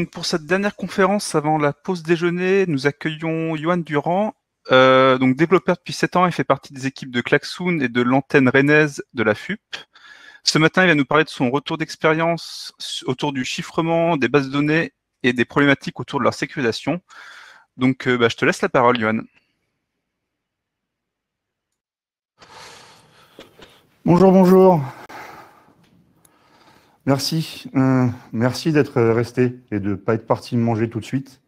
Donc pour cette dernière conférence avant la pause déjeuner, nous accueillons Johan Durand, euh, donc développeur depuis 7 ans et fait partie des équipes de Klaxoon et de l'antenne rennaise de la FUP. Ce matin, il va nous parler de son retour d'expérience autour du chiffrement des bases de données et des problématiques autour de leur sécurisation. Donc, euh, bah, je te laisse la parole, Johan. Bonjour, bonjour. Merci. Euh, merci d'être resté et de ne pas être parti manger tout de suite.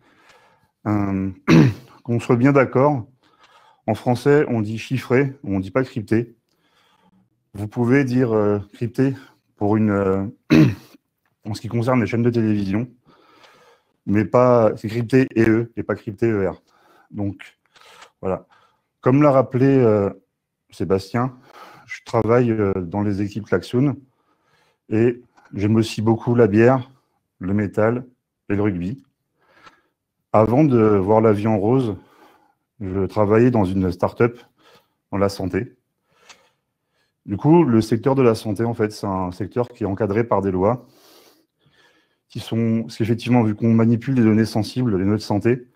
Euh, qu'on soit bien d'accord, en français, on dit chiffré, on ne dit pas crypté. Vous pouvez dire euh, crypté pour une, en ce qui concerne les chaînes de télévision, mais pas c'est crypté EE et pas crypté ER. Donc voilà. Comme l'a rappelé Sébastien, je travaille dans les équipes Klaxoon et j'aime aussi beaucoup la bière, le métal et le rugby. Avant de voir la vie en rose, je travaillais dans une start-up dans la santé. Du coup, le secteur de la santé, en fait, c'est un secteur qui est encadré par des lois qui sont, parce qu'effectivement, vu qu'on manipule des données sensibles, les données de santé,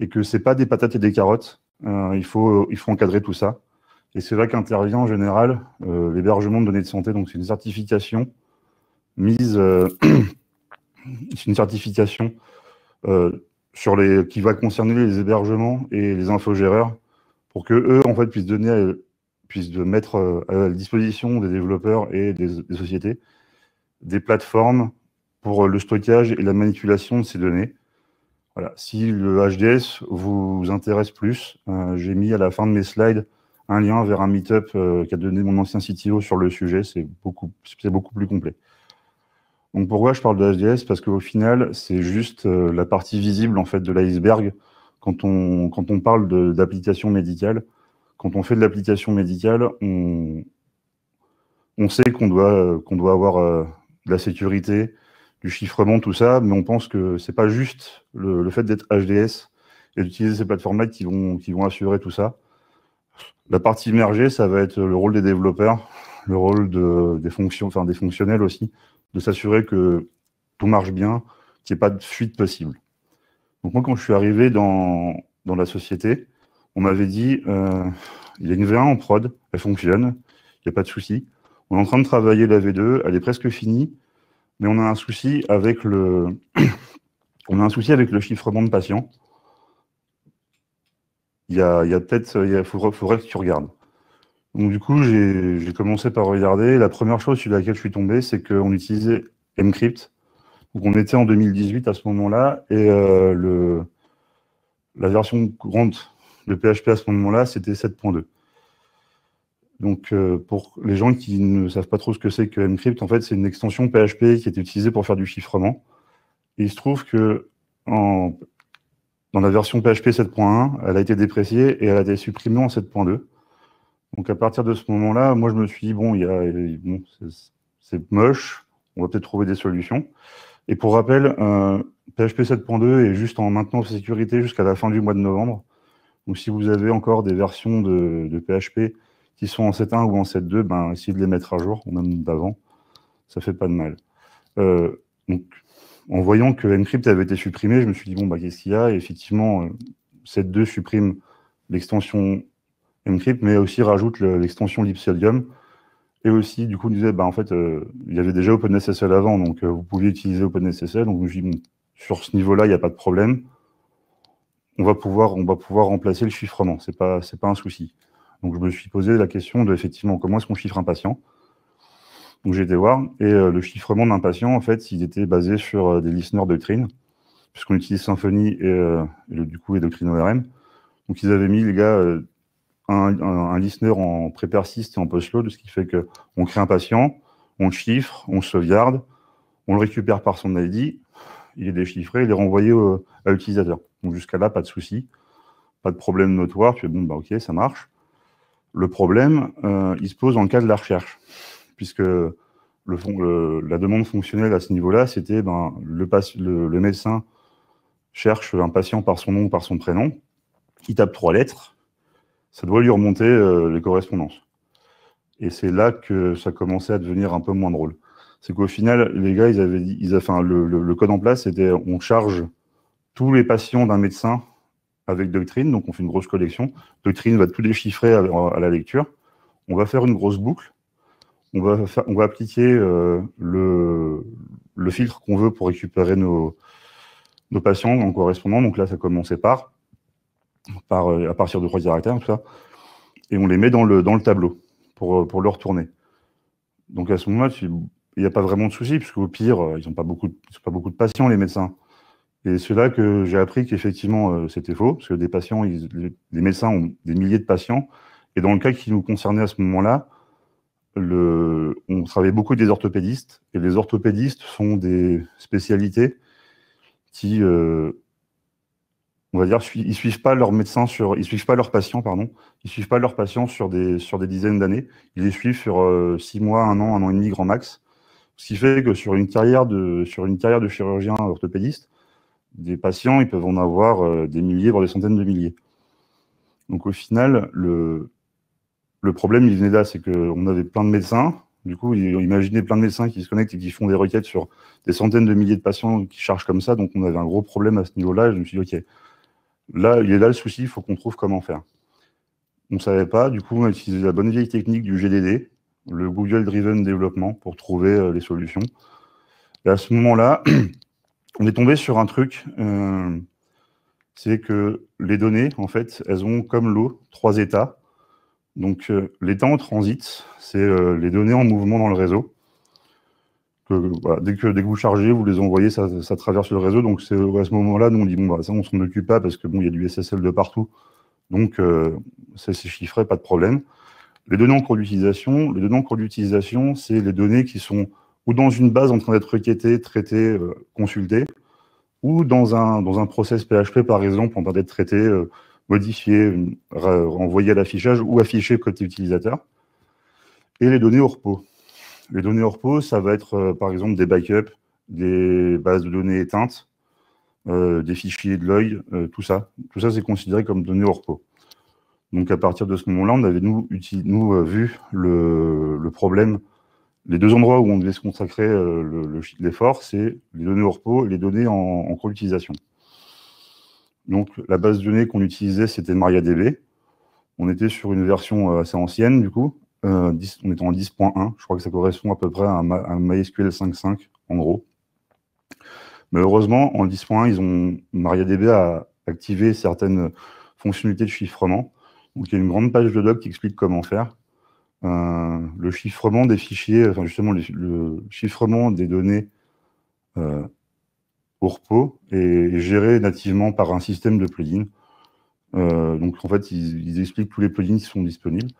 et que c'est pas des patates et des carottes, euh, il, faut, il faut encadrer tout ça. Et c'est là qu'intervient en général euh, l'hébergement de données de santé. Donc, c'est une certification mise, euh, une certification euh, sur les, qui va concerner les hébergements et les infogéreurs pour que eux, en fait, puissent donner, puissent mettre euh, à la disposition des développeurs et des, sociétés des plateformes pour le stockage et la manipulation de ces données. Voilà. Si le HDS vous intéresse plus, euh, j'ai mis à la fin de mes slides un lien vers un meetup euh, qu'a donné mon ancien CTO sur le sujet. C'est beaucoup, beaucoup plus complet. Donc pourquoi je parle de HDS Parce qu'au final, c'est juste euh, la partie visible en fait de l'iceberg quand on, quand on parle d'application médicale. Quand on fait de l'application médicale, on, on sait qu'on doit, qu'on doit avoir euh, de la sécurité, du chiffrement, tout ça, mais on pense que c'est pas juste le, le fait d'être HDS et d'utiliser ces plateformes-là qui vont, qui vont assurer tout ça. La partie immergée, ça va être le rôle des développeurs, le rôle de, des fonctions, enfin des fonctionnels aussi, de s'assurer que tout marche bien, qu'il n'y ait pas de fuite possible. Donc moi, quand je suis arrivé dans, dans la société, on m'avait dit, euh, il y a une V1 en prod, elle fonctionne, il n'y a pas de souci. On est en train de travailler la V2, elle est presque finie, mais on a un souci avec le, on a un souci avec le chiffrement de patients. Il y a, a peut-être, il faudrait que tu regardes. Donc du coup, j'ai commencé par regarder. La première chose sur laquelle je suis tombé, c'est qu'on utilisait Mcrypt. Donc on était en 2018 à ce moment-là, et euh, la version courante de PHP à ce moment-là, c'était 7.2. Donc euh, pour les gens qui ne savent pas trop ce que c'est que Mcrypt, en fait, c'est une extension PHP qui était utilisée pour faire du chiffrement. Il se trouve que dans la version PHP 7.1, elle a été dépréciée et elle a été supprimée en 7.2. Donc à partir de ce moment-là, moi je me suis dit, bon, il y a, bon, c'est moche, on va peut-être trouver des solutions. Et pour rappel, euh, PHP 7.2 est juste en maintenance sécurité jusqu'à la fin du mois de novembre. Donc si vous avez encore des versions de, PHP qui sont en 7.1 ou en 7.2, ben, essayez de les mettre à jour, même d'avant, ça fait pas de mal. Euh, donc, en voyant que Encrypt avait été supprimé, je me suis dit, bon, bah, qu'est-ce qu'il y a? Effectivement, 7.2 supprime l'extension Mais aussi rajoute l'extension Lipsodium. Et aussi, du coup, on disait, bah, en fait, euh, il y avait déjà OpenSSL avant, donc euh, vous pouviez utiliser OpenSSL. Donc, je dis, sur ce niveau-là, il n'y a pas de problème. On va pouvoir, on va pouvoir remplacer le chiffrement. Ce n'est pas, pas un souci. Donc, je me suis posé la question de, effectivement, comment est-ce qu'on chiffre un patient? Donc, j'ai été voir. Et euh, le chiffrement d'un patient, en fait, il était basé sur des listeners Doctrine, puisqu'on utilise Symfony et, du coup, et Doctrine ORM. Donc, ils avaient mis, les gars, un, listener en pré-persiste et en post-load, ce qui fait qu'on crée un patient, on le chiffre, on le sauvegarde, on le récupère par son ID, il est déchiffré, il est renvoyé à l'utilisateur. Donc jusqu'à là, pas de souci, pas de problème notoire, tu fais bon, bah ok, ça marche. Le problème, euh, il se pose dans le cas de la recherche, puisque la demande fonctionnelle à ce niveau-là, c'était ben, le médecin cherche un patient par son nom ou par son prénom, il tape trois lettres, ça doit lui remonter euh, les correspondances. Et c'est là que ça commençait à devenir un peu moins drôle. c'est qu'au final, les gars, ils avaient, ils enfin, le, code en place, c'était on charge tous les patients d'un médecin avec Doctrine, donc on fait une grosse collection. Doctrine va tout déchiffrer à, la lecture. On va faire une grosse boucle. On va, appliquer euh, le, filtre qu'on veut pour récupérer nos, nos patients en correspondant. Donc là, ça commençait par, par à partir de trois caractères, tout ça. Et on les met dans le, dans le tableau pour, pour le retourner. Donc à ce moment-là, il n'y a pas vraiment de souci, puisque au pire, euh, ils n'ont pas, beaucoup, pas beaucoup de patients, les médecins. Et c'est là que j'ai appris qu'effectivement, euh, c'était faux, parce que des patients, les, médecins ont des milliers de patients. Et dans le cas qui nous concernait à ce moment-là, on travaillait beaucoup avec des orthopédistes. Et les orthopédistes sont des spécialités qui, euh, on va dire, ils suivent pas leurs médecins sur, ils suivent pas leurs patients, pardon, ils suivent pas leurs patients sur des dizaines d'années. Ils les suivent sur euh, six mois, un an, un an et demi grand max. Ce qui fait que sur une carrière de sur une carrière de chirurgien orthopédiste, des patients, ils peuvent en avoir euh, des milliers, voire des centaines de milliers. Donc au final, le le problème, il venait là, c'est qu'on avait plein de médecins. Du coup, imaginez plein de médecins qui se connectent et qui font des requêtes sur des centaines de milliers de patients qui chargent comme ça. Donc, on avait un gros problème à ce niveau-là. Je me suis dit, OK, Là, il est là le souci, il faut qu'on trouve comment faire. On ne savait pas, du coup, on a utilisé la bonne vieille technique du GDD, le Google Driven Development, pour trouver euh, les solutions. Et à ce moment-là, on est tombé sur un truc, euh, c'est que les données, en fait, elles ont, comme l'eau, trois états. Donc, euh, l'état en transit, c'est les données en mouvement dans le réseau dès, que, vous chargez, vous les envoyez, ça, traverse le réseau. Donc c'est à ce moment-là, nous on dit bon bah ça on s'en occupe pas parce que bon il y a du SSL de partout. Donc euh, ça c'est chiffré, pas de problème. Les données en cours d'utilisation, les données en cours d'utilisation, c'est les données qui sont ou dans une base en train d'être requêtées, traitées, euh, consultées, ou dans un, dans un process PHP par exemple en train d'être traité, euh, modifié, renvoyé à l'affichage ou affiché côté utilisateur. Et les données au repos. Les données au repos, ça va être euh, par exemple des backups, des bases de données éteintes, euh, des fichiers de l'œil, euh, tout ça. Tout ça, c'est considéré comme données au repos. Donc à partir de ce moment-là, on avait nous, vu le, problème. Les deux endroits où on devait se consacrer l'effort, c'est les données au repos et les données en, en cours d'utilisation. Donc la base de données qu'on utilisait, c'était MariaDB. On était sur une version assez ancienne, du coup, euh, on est en 10.1, je crois que ça correspond à peu près à un, MySQL 5.5 en gros. Mais heureusement, en 10.1, ils ont MariaDB a activé certaines fonctionnalités de chiffrement. Donc il y a une grande page de doc qui explique comment faire. Euh, le chiffrement des fichiers, enfin justement le chiffrement des données euh, au repos est géré nativement par un système de plugins. donc en fait, ils, expliquent tous les plugins qui sont disponibles.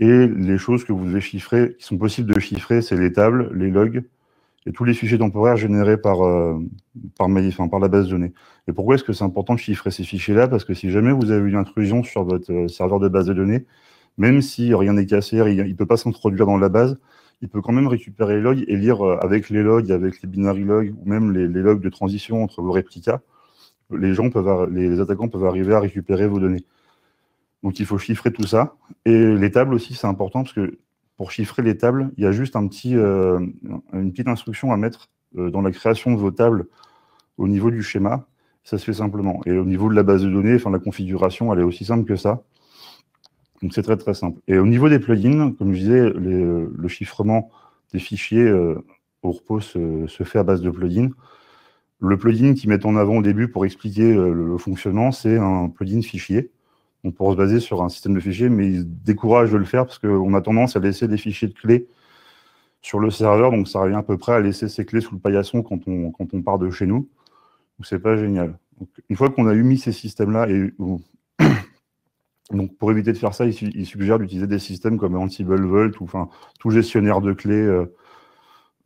Et les choses que vous devez chiffrer, qui sont possibles de chiffrer, c'est les tables, les logs et tous les fichiers temporaires générés par, euh, par, par la base de données. Et pourquoi est-ce que c'est important de chiffrer ces fichiers-là? Parce que si jamais vous avez une intrusion sur votre euh, serveur de base de données, même si rien n'est cassé, il ne peut pas s'introduire dans la base, il peut quand même récupérer les logs et lire euh, avec les logs, avec les binary logs ou même les, logs de transition entre vos réplicas. Les gens peuvent, les attaquants peuvent arriver à récupérer vos données. Donc il faut chiffrer tout ça. Et les tables aussi, c'est important parce que pour chiffrer les tables, il y a juste euh, une petite instruction à mettre euh, dans la création de vos tables au niveau du schéma. Ça se fait simplement. Et au niveau de la base de données, enfin la configuration, elle est aussi simple que ça. Donc c'est très très simple. Et au niveau des plugins, comme je disais, le chiffrement des fichiers euh, au repos se, fait à base de plugins. Le plugin qu'ils mettent en avant au début pour expliquer le fonctionnement, c'est un plugin fichier on pourrait se baser sur un système de fichiers, mais ils découragent de le faire parce qu'on a tendance à laisser des fichiers de clés sur le serveur, donc ça revient à peu près à laisser ses clés sous le paillasson quand on, part de chez nous. Donc c'est pas génial. une fois qu'on a eu mis ces systèmes-là, donc pour éviter de faire ça, il, suggère d'utiliser des systèmes comme Ansible Vault ou enfin tout gestionnaire de clés euh,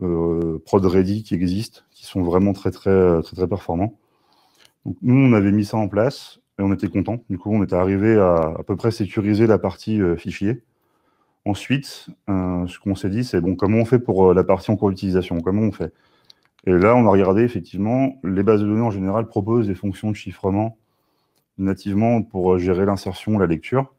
euh, prod ready qui existent, qui sont vraiment très très très performants. Nous on avait mis ça en place on était content. Du coup, on était arrivé à à peu près sécuriser la partie euh, fichier. Ensuite, euh, ce qu'on s'est dit, c'est bon, comment on fait pour euh, la partie en cours d'utilisation? Comment on fait? Et là, on a regardé effectivement, les bases de données en général proposent des fonctions de chiffrement nativement pour gérer l'insertion, la lecture.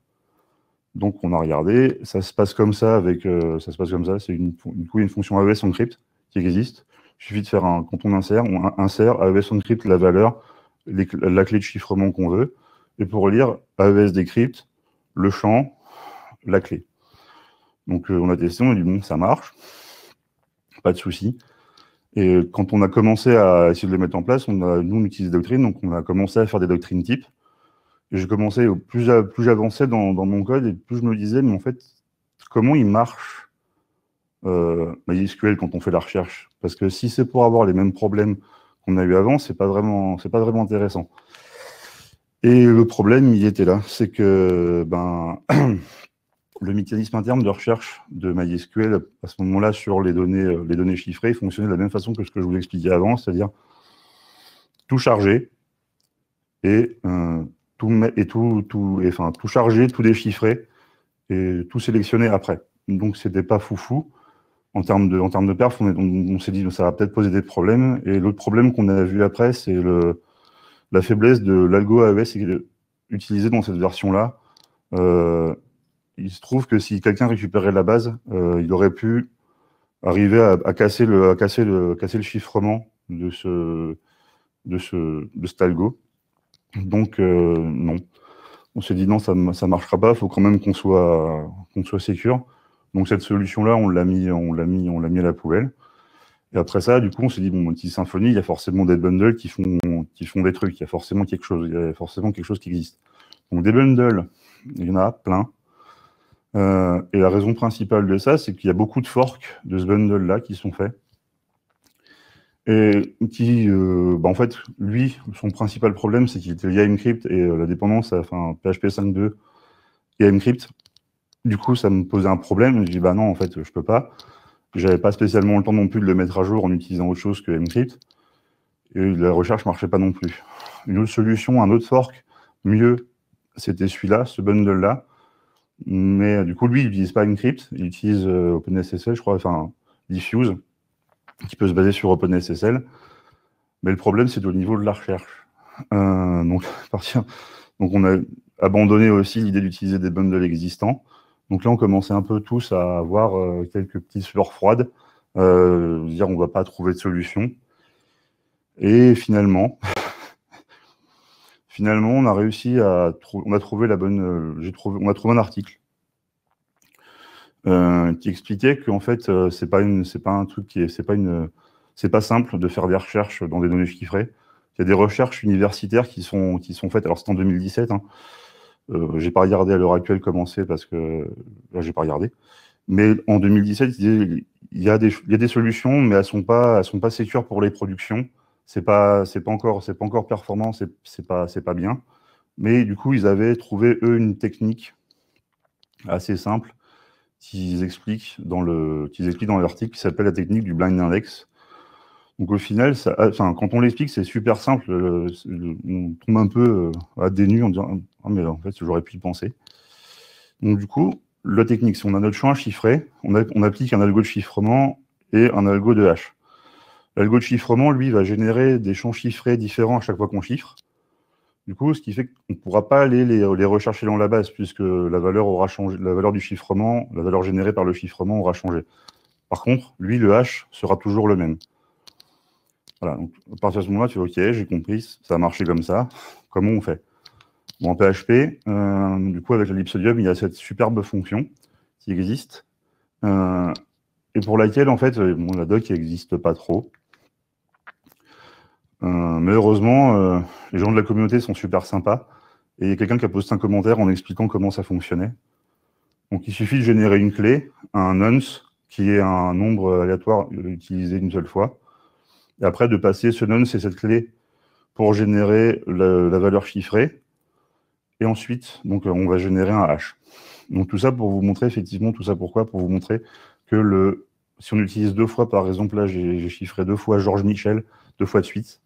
Donc, on a regardé, ça se passe comme ça avec, ça se passe comme ça, c'est une, une, une fonction AES encrypt qui existent. Il suffit de faire un, quand on insère, on insère AES encrypt la valeur, la clé de chiffrement qu'on veut. Et pour lire, AES decrypt le champ, la clé. Donc euh, on a testé, on a dit bon, ça marche, pas de souci. Et quand on a commencé à essayer de les mettre en place, on a, nous on utilise des doctrines, donc on a commencé à faire des doctrines types. Et j'ai commencé, plus, plus j'avançais dans, mon code, et plus je me disais, mais en fait, comment il marche euh, MySQL quand on fait la recherche? Parce que si c'est pour avoir les mêmes problèmes a eu avant, c'est pas vraiment, c'est pas vraiment intéressant. Et le problème, il était là, c'est que ben, le mécanisme interne de recherche de MySQL, à ce moment-là, sur les données, euh, les données chiffrées, fonctionnait de la même façon que ce que je vous expliquais avant, c'est-à-dire tout charger et, euh, tout, et tout, tout, et, enfin, tout charger, tout déchiffrer et tout sélectionner après. Donc, c'était pas foufou. En termes de, en termes de perf, on, s'est dit que ça va peut-être poser des problèmes. Et l'autre problème qu'on a vu après, c'est la faiblesse de l'algo AES utilisé dans cette version-là. Euh, il se trouve que si quelqu'un récupérait la base, euh, il aurait pu arriver à, casser, le, casser, le, casser le chiffrement de, ce, de, ce, de cet algo. Donc, euh, non. On s'est dit non, ça ne marchera pas, il faut quand même qu'on soit, qu'on soit sécure. Donc, cette solution-là, on l'a mis, on l'a mis, on l'a mis à la poubelle. Et après ça, du coup, on s'est dit, bon, petit Symfony, il y a forcément des bundles qui font, des trucs, il y a forcément quelque chose, il y a forcément quelque chose qui existe. Donc, des bundles, il y en a plein. Euh, et la raison principale de ça, c'est qu'il y a beaucoup de forks de ce bundle-là qui sont faits. Et qui, euh, bah en fait, lui, son principal problème, c'est qu'il était lié à Encrypt et euh, la dépendance, enfin, PHP 5.2 et Encrypt. Du coup, ça me posait un problème. Je dis, bah non, en fait, je peux pas. J'avais pas spécialement le temps non plus de le mettre à jour en utilisant autre chose que Encrypt. Et la recherche marchait pas non plus. Une autre solution, un autre fork, mieux, c'était celui-là, ce bundle-là. Mais du coup, lui, il n'utilise pas Encrypt, il utilise euh, OpenSSL, je crois, enfin, Diffuse, qui peut se baser sur OpenSSL. Mais le problème, c'est au niveau de la recherche. Euh, donc, on a abandonné aussi l'idée d'utiliser des bundles existants. Donc là, on commençait un peu tous à avoir euh, quelques petites fleurs froides, euh, dire on ne va pas trouver de solution. Et finalement, finalement, on a réussi à on a trouvé la bonne, euh, j'ai trouvé, on a trouvé un article qui expliquait qu'en fait, c'est pas une, c'est pas un c'est pas une, c'est pas simple de faire des recherches dans des données chiffrées. Il y a des recherches universitaires qui sont, faites. Alors c'est en 2017. Hein, euh, j'ai pas regardé à l'heure actuelle comment c'est parce que là, j'ai pas regardé. Mais en 2017, il y a des, il y a des solutions, mais elles sont pas, elles sont pas sécures pour les productions. C'est pas, c'est pas encore, c'est pas encore performant, c'est, c'est pas, c'est pas bien. Mais du coup, ils avaient trouvé eux une technique assez simple qu'ils expliquent dans le, qu'ils expliquent dans l'article qui s'appelle la technique du blind index. Donc au final, enfin, quand on l'explique, c'est super simple. on tombe un peu euh, à dénu en disant ah, mais en fait, j'aurais pu y penser. Donc du coup, la technique, si on a notre champ chiffré, on, on applique un algo de chiffrement et un algo de hash. L'algo de chiffrement, lui, va générer des champs chiffrés différents à chaque fois qu'on chiffre. Du coup, ce qui fait qu'on ne pourra pas aller les, rechercher dans la base, puisque la valeur la valeur du chiffrement, la valeur générée par le chiffrement aura changé. Par contre, lui, le hash sera toujours le même. Voilà, donc à partir de ce moment-là, tu vois, ok, j'ai compris, ça a marché comme ça. Comment on fait? Bon, En PHP, euh, du coup, avec l'ellipsodium, il y a cette superbe fonction qui existe, euh, et pour laquelle, en fait, euh, bon, la doc n'existe pas trop. mais heureusement, les gens de la communauté sont super sympas, et il y a quelqu'un qui a posté un commentaire en expliquant comment ça fonctionnait. Donc, il suffit de générer une clé, un nonce, qui est un nombre aléatoire utilisé une seule fois, et après de passer ce nonce et cette clé pour générer la, valeur chiffrée. Et ensuite, donc, on va générer un hash. Donc tout ça pour vous montrer, effectivement, tout ça pourquoi? Pour vous montrer que le, si on utilise deux fois, par exemple, là j'ai chiffré deux fois Georges Michel, deux fois de suite.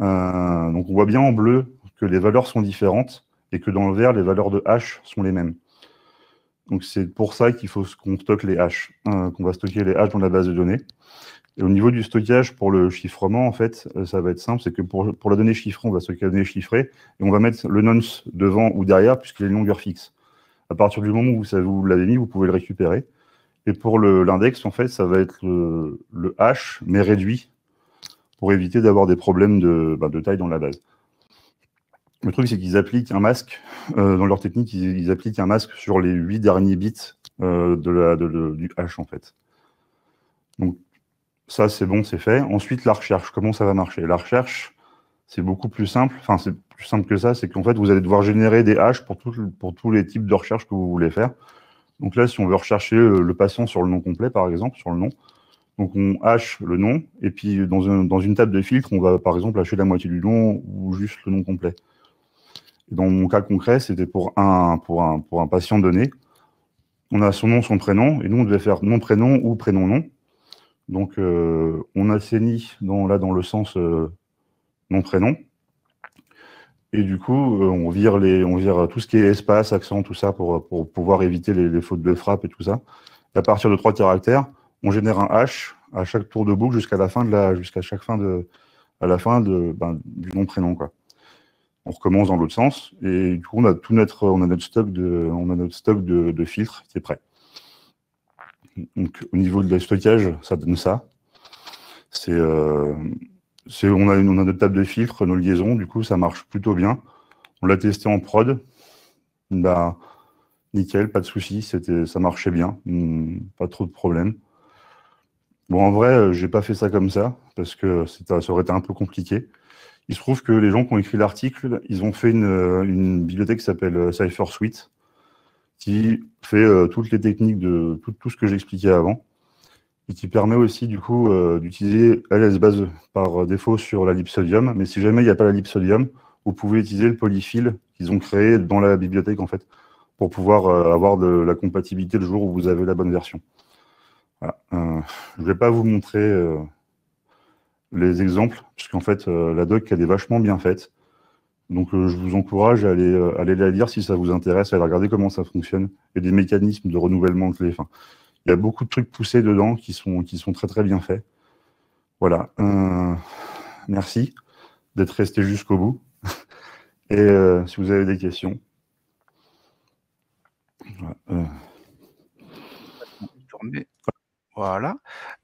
Euh, donc on voit bien en bleu que les valeurs sont différentes et que dans le vert, les valeurs de hash sont les mêmes. Donc c'est pour ça qu'il faut qu'on stocke les hash, euh, qu'on va stocker les hash dans la base de données. Et au niveau du stockage pour le chiffrement, en fait, euh, ça va être simple, c'est que pour, la donnée chiffrée, on va stocker la donnée chiffrée et on va mettre le nonce devant ou derrière puisqu'il a une longueur fixe. À partir du moment où vous, l'avez mis, vous pouvez le récupérer. Et pour l'index, en fait, ça va être le, hash, mais réduit, pour éviter d'avoir des problèmes de, bah, de, taille dans la base. Le truc, c'est qu'ils appliquent un masque, euh, dans leur technique, ils, appliquent un masque sur les 8 derniers bits euh, du hash, en fait. Donc, ça, c'est bon, c'est fait. Ensuite, la recherche, comment ça va marcher? La recherche, c'est beaucoup plus simple. Enfin, c'est plus simple que ça, c'est qu'en fait, vous allez devoir générer des hashes pour, tous les types de recherches que vous voulez faire. Donc là, si on veut rechercher le, patient sur le nom complet, par exemple, sur le nom, donc on hash le nom, et puis dans, une table de filtre, on va par exemple hacher la moitié du nom ou juste le nom complet. dans mon cas concret, c'était pour un patient donné. On a son nom, son prénom, et nous, on devait faire nom, prénom ou prénom, nom. Donc, euh, on assainit dans, là dans le sens euh, nom, prénom. Et du coup, euh, on, vire les, on tout ce qui est espace, accent, tout ça pour, pour pouvoir éviter les, fautes de frappe et tout ça. à partir de trois caractères, on génère un hash à chaque tour de boucle jusqu'à la fin de la, jusqu'à chaque fin de, à la fin ben, du nom prénom quoi. On recommence dans l'autre sens et du coup on a tout notre, on a notre stock de, on a notre stock de, de filtres qui prêt. Donc au niveau de stockage, ça donne ça. C'est euh, on a, une, on a notre table de filtres, nos liaisons, du coup, ça marche plutôt bien. On l'a testé en prod. Bah, nickel, pas de souci, ça marchait bien, hmm, pas trop de problèmes. Bon, en vrai, euh, j'ai pas fait ça comme ça, parce que ça aurait été un peu compliqué. Il se trouve que les gens qui ont écrit l'article, ils ont fait une, euh, bibliothèque qui s'appelle euh, CypherSuite, qui fait toutes les techniques de tout, ce que j'expliquais avant et qui permet aussi du coup euh, d'utiliser LS-base par défaut sur la lipsodium. Mais si jamais il n'y a pas la lipsodium, vous pouvez utiliser le polyfill qu'ils ont créé dans la bibliothèque en fait, pour pouvoir euh, avoir de la compatibilité le jour où vous avez la bonne version. Euh, je ne vais pas vous montrer les exemples, puisqu'en fait la doc elle est vachement bien faite. Donc je vous encourage à aller, la lire si ça vous intéresse, à aller regarder comment ça fonctionne, et des mécanismes de renouvellement de clés. Il y a beaucoup de trucs poussés dedans qui sont, très très bien faits. Voilà. Euh, merci d'être resté jusqu'au bout. Et euh, si vous avez des questions. Euh. Voilà.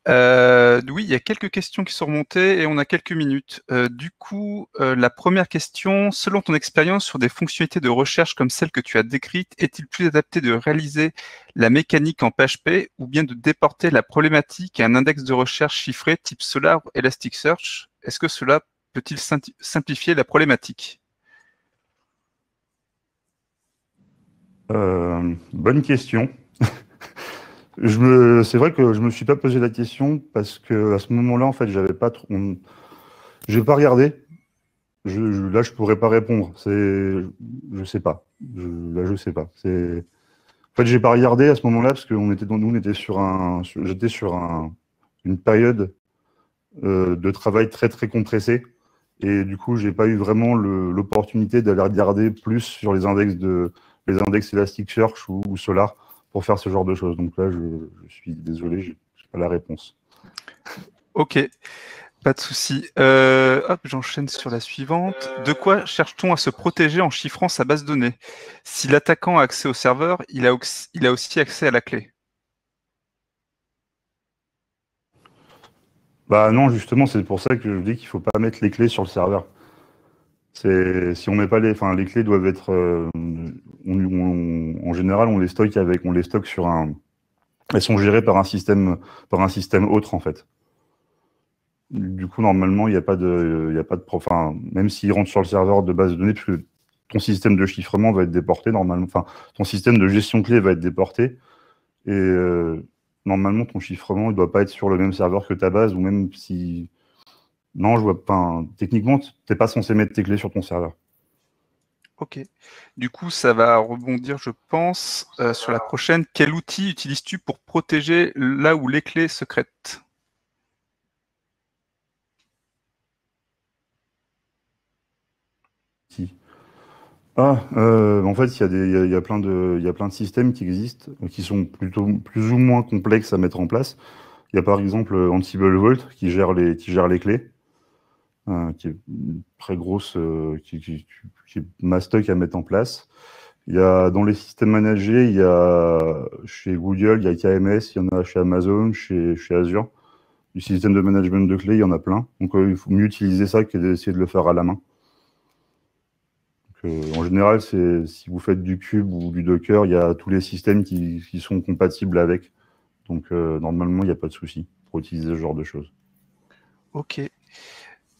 Euh, oui, il y a quelques questions qui sont remontées et on a quelques minutes. Euh, du coup, euh, la première question, selon ton expérience sur des fonctionnalités de recherche comme celles que tu as décrites, est-il plus adapté de réaliser la mécanique en PHP ou bien de déporter la problématique à un index de recherche chiffré type Solar ou Elasticsearch? Est-ce que cela peut-il simplifier la problématique? Bonne question. Je c'est vrai que je me suis pas posé la question parce que à ce moment-là, en fait, j'avais pas trop, j'ai pas regardé. Je, là, je pourrais pas répondre. C'est, je sais pas. là, je sais pas. En fait, j'ai pas regardé à ce moment-là parce que était, nous, on était sur un, j'étais sur un, une période euh, de travail très très compressée et du coup, j'ai pas eu vraiment l'opportunité d'aller regarder plus sur les index de, les index Elasticsearch ou Solar pour faire ce genre de choses. Donc là, je, suis désolé, je n'ai pas la réponse. Ok, pas de souci. Euh, hop, j'enchaîne sur la suivante. De quoi cherche-t-on à se protéger en chiffrant sa base de données? Si l'attaquant a accès au serveur, il a, il a aussi accès à la clé. Bah non, justement, c'est pour ça que je dis qu'il ne faut pas mettre les clés sur le serveur. Si on met pas les, enfin les clés doivent être, euh, en général on les stocke avec, on les stocke sur un, elles sont gérées par un système, par un système autre en fait. Du coup normalement il n'y a pas de, il a pas de, enfin même s'ils rentrent sur le serveur de base de données, puisque ton système de chiffrement va être déporté normalement, enfin ton système de gestion de clés va être déporté et euh, normalement ton chiffrement il doit pas être sur le même serveur que ta base ou même si non, je vois pas. Techniquement, tu n'es pas censé mettre tes clés sur ton serveur. Ok. Du coup, ça va rebondir, je pense, euh, sur la prochaine. Quel outil utilises-tu pour protéger là où les clés secrètes Ah, euh, en fait, il y, a plein de, y a plein de systèmes qui existent, qui sont plutôt plus ou moins complexes à mettre en place. Il y a par exemple Ansible Vault qui gère les, qui gère les clés. Hein, qui est très grosse, euh, qui, est mastoc à mettre en place. Il y a dans les systèmes managés, il y a chez Google, il y a KMS, il y en a chez Amazon, chez, Azure. Du système de management de clés, il y en a plein. Donc euh, il faut mieux utiliser ça que d'essayer de le faire à la main. Euh, en général, si vous faites du cube ou du Docker, il y a tous les systèmes qui, sont compatibles avec. Donc normalement, il n'y a pas de souci pour utiliser ce genre de choses. Ok.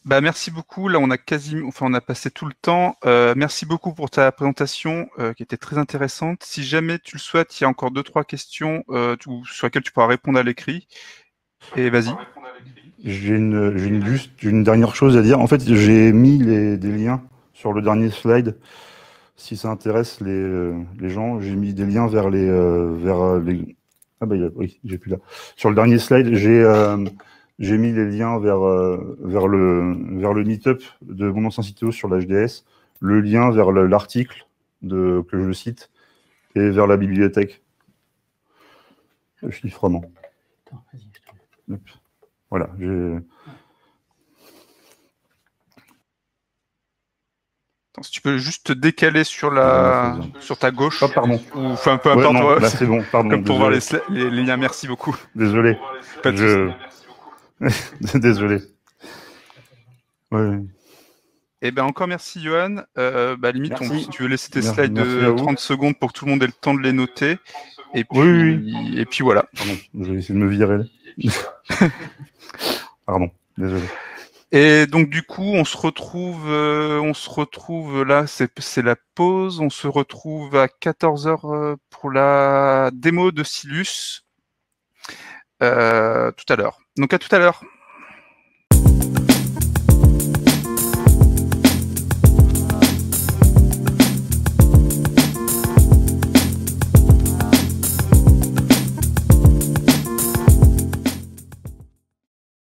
Bah, merci beaucoup. Là, on a quasiment, enfin, on a passé tout le temps. Euh, merci beaucoup pour ta présentation euh, qui était très intéressante. Si jamais tu le souhaites, il y a encore deux, trois questions euh, sur lesquelles tu pourras répondre à l'écrit. Et vas-y. J'ai une, juste une dernière chose à dire. En fait, j'ai mis les, des liens sur le dernier slide. Si ça intéresse les, les gens, j'ai mis des liens vers les, vers les. Ah bah oui, j'ai plus là. Sur le dernier slide, j'ai j'ai mis les liens vers, euh, vers le, vers le meetup de mon ancien CTO sur l'HDS, le lien vers l'article que je cite et vers la bibliothèque. Le chiffrement. Voilà, si tu peux juste te décaler sur la sur ta gauche. Oh, pardon. Ou enfin peu importe. là c'est bon, pardon. Comme pour voir les, les, liens, merci beaucoup. Désolé. Je... Désolé. Eh bien, encore merci, Johan. Euh, bah, limite, si tu veux laisser tes slides de 30 secondes pour que tout le monde ait le temps de les noter. Et puis, oui, Et puis voilà. Pardon, je vais essayer de me virer. Pardon, désolé. Et donc du coup, on se retrouve, euh, on se retrouve là, c'est la pause. On se retrouve à 14h euh, pour la démo de Silus. Euh, tout à l'heure. Donc à tout à l'heure.